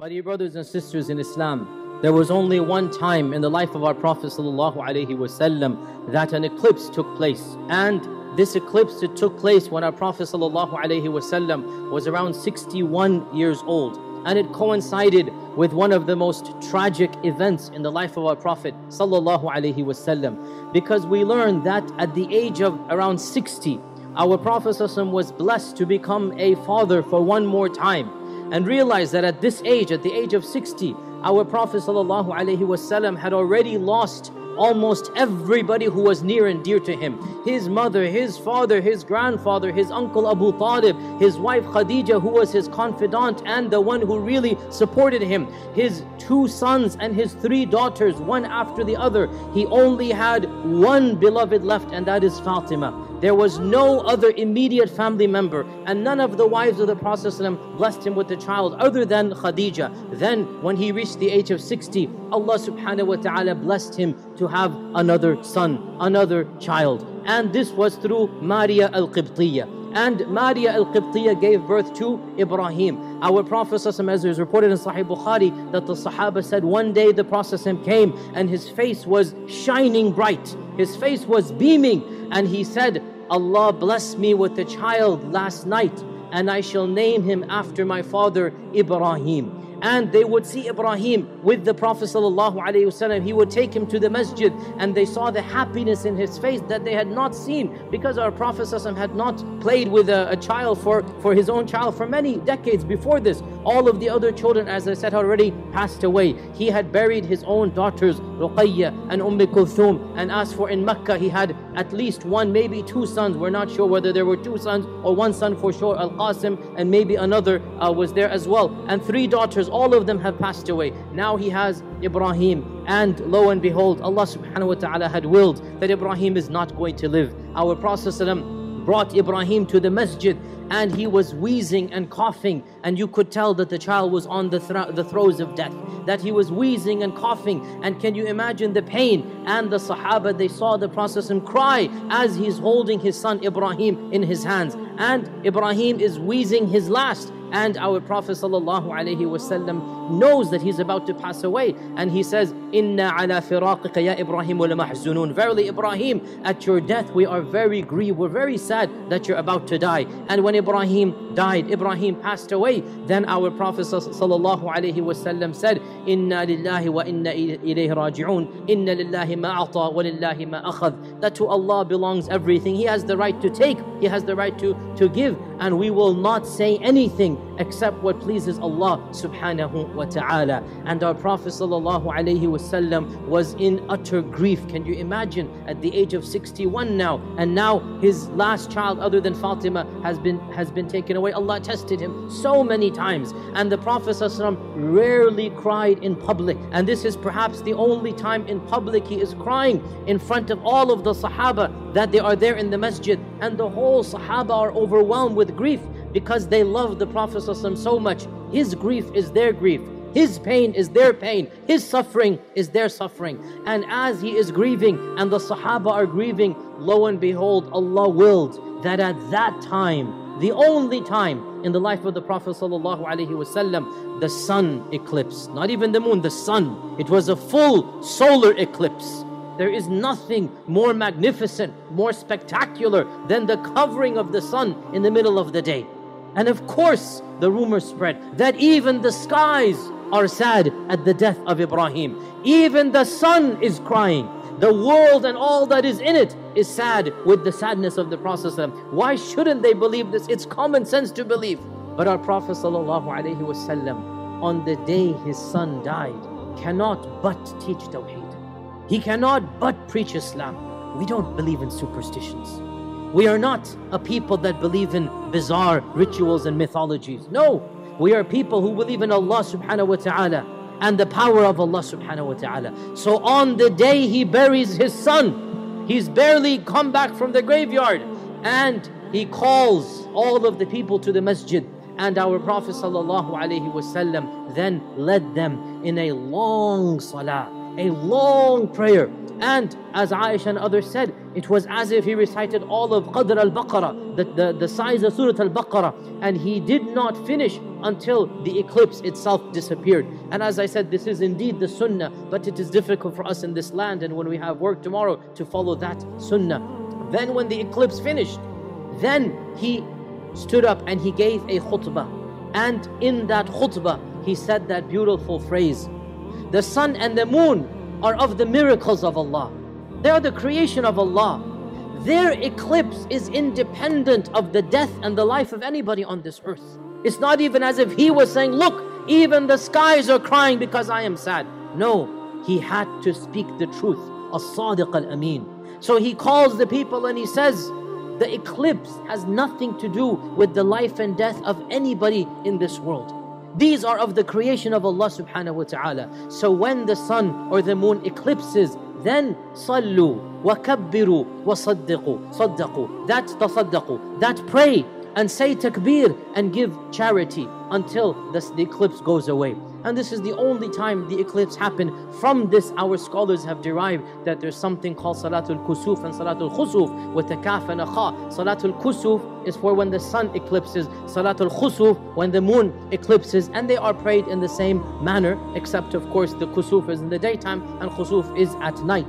My dear brothers and sisters in Islam, there was only one time in the life of our Prophet ﷺ that an eclipse took place. And this eclipse it took place when our Prophet ﷺ was around 61 years old. And it coincided with one of the most tragic events in the life of our Prophet ﷺ. Because we learned that at the age of around 60, our Prophet ﷺ was blessed to become a father for one more time and realize that at this age, at the age of 60, our Prophet ﷺ had already lost almost everybody who was near and dear to him. His mother, his father, his grandfather, his uncle Abu Talib, his wife Khadija, who was his confidant and the one who really supported him, his two sons and his three daughters, one after the other. He only had one beloved left, and that is Fatima. There was no other immediate family member, and none of the wives of the Prophet blessed him with a child other than Khadija. Then, when he reached the age of 60, Allah subhanahu wa ta'ala blessed him to have another son, another child. And this was through Maria al Qibtiyya. And Maria al Qibtiyya gave birth to Ibrahim. Our Prophet, as is reported in Sahih Bukhari, that the Sahaba said one day the Prophet came and his face was shining bright, his face was beaming, and he said, Allah blessed me with a child last night, and I shall name him after my father Ibrahim and they would see Ibrahim with the Prophet ﷺ. He would take him to the masjid and they saw the happiness in his face that they had not seen because our Prophet ﷺ had not played with a, a, child for, for his own child for many decades before this. All of the other children, as I said already, passed away. He had buried his own daughters, Ruqayya and Umm Kulthum, and as for in Mecca, he had at least one, maybe two sons. We're not sure whether there were two sons or one son for sure, Al Qasim, and maybe another uh, was there as well. And three daughters, all of them have passed away. Now he has Ibrahim, and lo and behold, Allah subhanahu wa ta'ala had willed that Ibrahim is not going to live. Our Prophet brought Ibrahim to the masjid and he was wheezing and coughing. And you could tell that the child was on the, thro- the throes of death that he was wheezing and coughing. And can you imagine the pain? And the sahaba they saw the prophet cry as he's holding his son Ibrahim in his hands. And Ibrahim is wheezing his last and our Prophet ﷺ knows that he's about to pass away. And he says, Inna ala firaqika ya Ibrahim mahzunun. Verily, Ibrahim, at your death we are very grieved. We're very sad that you're about to die. And when Ibrahim died, Ibrahim passed away, then our Prophet ﷺ said, Inna lillahi wa inna ilayhi raji'un. Inna lillahi ma ata wa lillahi ma akhad. That to Allah belongs everything. He has the right to take, He has the right to, to give. And we will not say anything except what pleases Allah subhanahu wa ta'ala. And our Prophet sallallahu alayhi wasallam was in utter grief. Can you imagine at the age of 61 now, and now his last child other than Fatima has been has been taken away. Allah tested him so many times. And the Prophet sallallahu rarely cried in public. And this is perhaps the only time in public he is crying in front of all of the Sahaba that they are there in the masjid. And the whole Sahaba are overwhelmed with grief because they love the Prophet so much. His grief is their grief. His pain is their pain. His suffering is their suffering. And as he is grieving and the Sahaba are grieving, lo and behold, Allah willed that at that time, the only time in the life of the Prophet ﷺ, the sun eclipsed. Not even the moon, the sun. It was a full solar eclipse. There is nothing more magnificent, more spectacular than the covering of the sun in the middle of the day. And of course, the rumor spread that even the skies are sad at the death of Ibrahim. Even the sun is crying. The world and all that is in it is sad with the sadness of the Prophet. Why shouldn't they believe this? It's common sense to believe. But our Prophet on the day his son died, cannot but teach Tawheed. He cannot but preach Islam. We don't believe in superstitions. We are not a people that believe in bizarre rituals and mythologies. No, we are people who believe in Allah subhanahu wa ta'ala and the power of Allah subhanahu wa ta'ala. So on the day he buries his son, he's barely come back from the graveyard and he calls all of the people to the masjid and our Prophet sallallahu alaihi wasallam then led them in a long salah a long prayer. And as Aisha and others said, it was as if he recited all of Qadr al-Baqarah, the, the, the size of Surah al-Baqarah, and he did not finish until the eclipse itself disappeared. And as I said, this is indeed the sunnah, but it is difficult for us in this land and when we have work tomorrow to follow that sunnah. Then when the eclipse finished, then he stood up and he gave a khutbah. And in that khutbah, he said that beautiful phrase, the sun and the moon are of the miracles of Allah. They are the creation of Allah. Their eclipse is independent of the death and the life of anybody on this earth. It's not even as if he was saying, Look, even the skies are crying because I am sad. No, he had to speak the truth. As-Sadiq al-Amin. So he calls the people and he says, the eclipse has nothing to do with the life and death of anybody in this world. These are of the creation of Allah subhanahu wa ta'ala. So when the sun or the moon eclipses, then kabbiru wa saddiqu. Saddaqu. That tasaddaqu. That pray and say takbir and give charity until the, the eclipse goes away. And this is the only time the eclipse happened. From this, our scholars have derived that there's something called Salatul Kusuf and Salatul Khusuf with a kaf and a kha. Salatul Kusuf is for when the sun eclipses, Salatul Khusuf when the moon eclipses, and they are prayed in the same manner, except of course the Kusuf is in the daytime and Khusuf is at night.